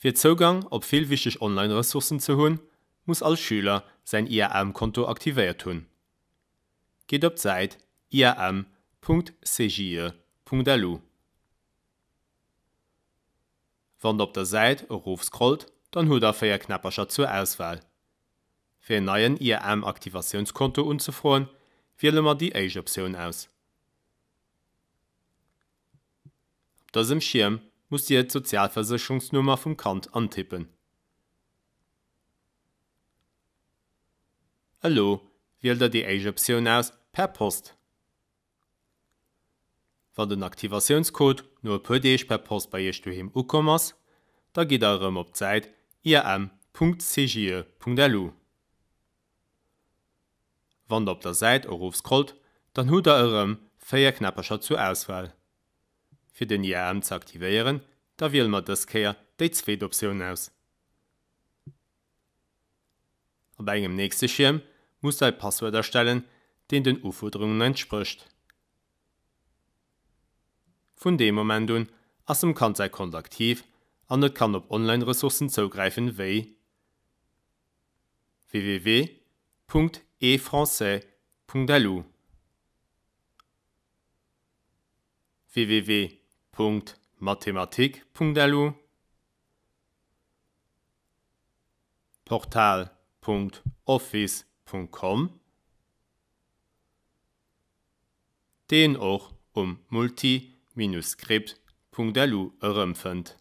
Für Zugang op viel wichtig Online-Ressourcen zu hunn, muss als Schüler sein IAM-Konto aktiviert tun. Geht op Zeit iam.cgie.lu. Wann op der Seite Ruf scrollt, dann hut er fir knapperscher zur Auswahl. Für einen neuen IAM-Aktivationskonto unzufroen, wähle man die Age-Option aus. Auf diesem Schirm muss die Sozialversicherungsnummer vom Kant antippen. Hallo, wählt er die Age-Option aus per Post. Wenn den Aktivationscode nur per Deeg per Post bei Ihrem daheim ukommers, da geht er auf die Seite iam.cgie.lu. Wann op der Seite Ruf scrollt, dann hut er eurem feier knapperscher zur Auswahl. Für den IAM zu aktivieren, da wählen wir das Kehr die zweite Option aus. Auf einem nächsten Schirm muss ein Passwort erstellen, den den Aufforderungen entspricht. Von dem Moment an ass dem kann sein Konto aktiv an net kann op Online-Ressourcen zugreifen wie www.efrançais.lu www.mathematik.lu portal.office.com den auch um multi-skript.lu erëmpfend.